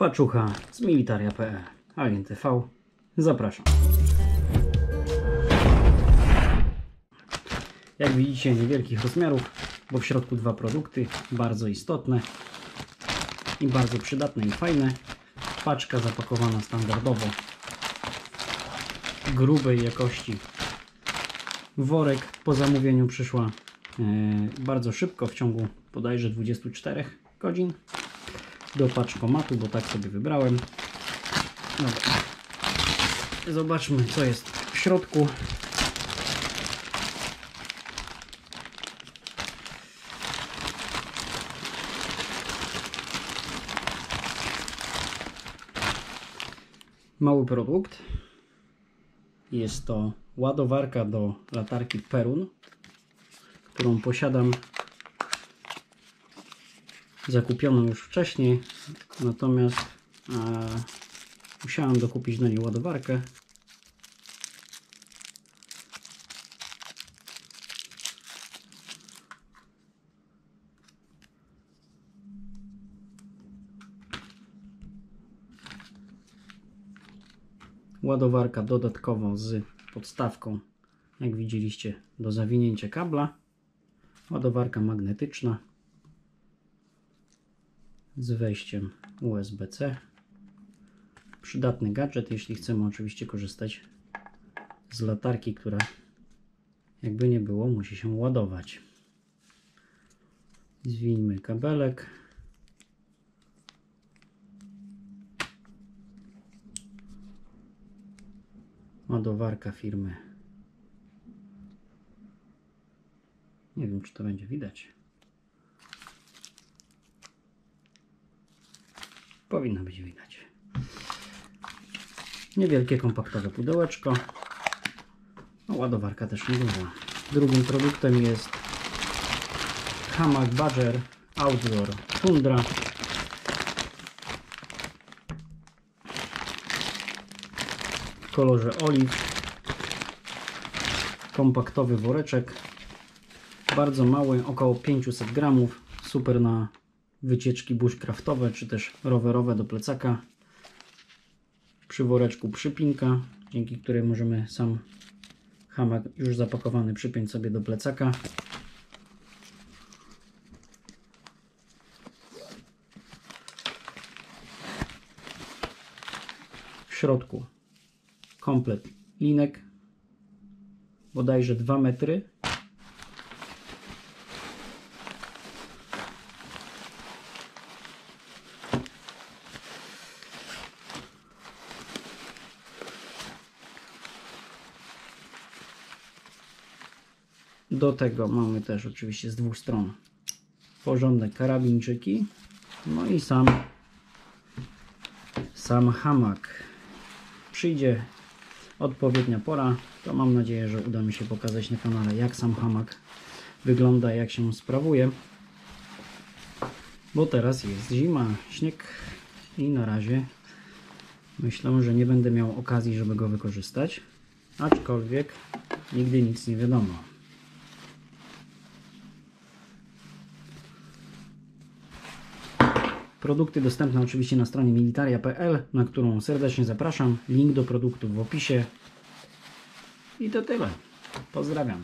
Paczucha z militaria.pl Alien TV. Zapraszam. Jak widzicie, niewielkich rozmiarów, bo w środku dwa produkty, bardzo istotne i bardzo przydatne i fajne. Paczka zapakowana standardowo, grubej jakości. Worek po zamówieniu przyszła e, bardzo szybko, w ciągu bodajże 24 godzin do paczkomatu, bo tak sobie wybrałem. Dobra. Zobaczmy, co jest w środku. Mały produkt. Jest to ładowarka do latarki Perun, którą posiadam zakupioną już wcześniej, natomiast e, musiałem dokupić na niej ładowarkę. Ładowarka dodatkowo z podstawką, jak widzieliście, do zawinięcia kabla. Ładowarka magnetyczna z wejściem USB-C. Przydatny gadżet, jeśli chcemy oczywiście korzystać z latarki, która jakby nie było, musi się ładować. Zwinmy kabelek. Ładowarka firmy. Nie wiem, czy to będzie widać. Powinno być widać. Niewielkie kompaktowe pudełeczko. No, ładowarka też nieduża. Drugim produktem jest Hammock Badger Outdoor Tundra. W kolorze oliw. Kompaktowy woreczek. Bardzo mały, około 500 gramów. Super na wycieczki bushcraftowe czy też rowerowe do plecaka. Przy woreczku przypinka, dzięki której możemy sam hamak już zapakowany przypiąć sobie do plecaka. W środku komplet linek, bodajże 2 metry Do tego mamy też oczywiście z dwóch stron porządne karabinczyki. No i sam sam hamak. Przyjdzie odpowiednia pora, to mam nadzieję, że uda mi się pokazać na kanale jak sam hamak wygląda, jak się sprawuje. Bo teraz jest zima, śnieg i na razie myślę, że nie będę miał okazji, żeby go wykorzystać. Aczkolwiek nigdy nic nie wiadomo. Produkty dostępne oczywiście na stronie militaria.pl, na którą serdecznie zapraszam. Link do produktów w opisie. I to tyle. Pozdrawiam.